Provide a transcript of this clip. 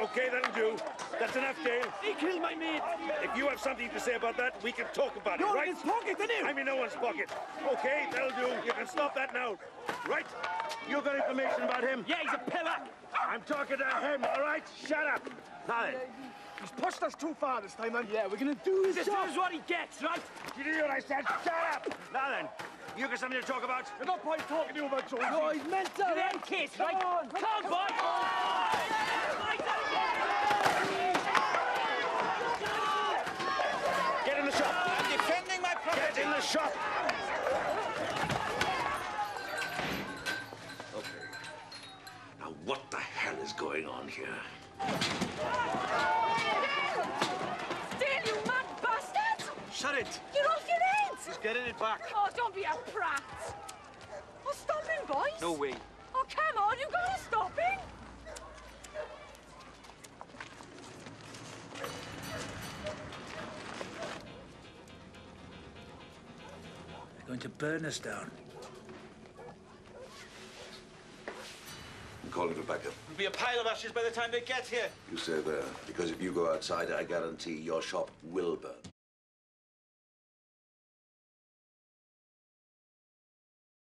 Okay, that'll do. That's enough, Dale. He killed my mate. If you have something to say about that, we can talk about You're it, right? in his pocket, didn't you? I'm in no one's pocket. Okay, that'll do. You can stop that now. Right? You got information about him? Yeah, he's a pillar. I'm talking to him, all right? Shut up. Now then, He's pushed us too far this time, man. Yeah, we're gonna do his This job. is what he gets, right? did you hear what I said? Shut up. Now then, you got something to talk about? There's no point talking to you about Jonesy. No, he's mental. Get in, kiss, Come right? on. Come on, boy. Get in the shop. I'm defending my property. Get in the shop. Okay. Now, what the hell is going on here? Still, you mad bastard! Shut it. Get off your head! He's getting it back. Oh, don't be a prat. Oh, stop him, boys. No way. Going to burn us down. I'm calling for backup. It'll be a pile of ashes by the time they get here. You stay there, because if you go outside, I guarantee your shop will burn.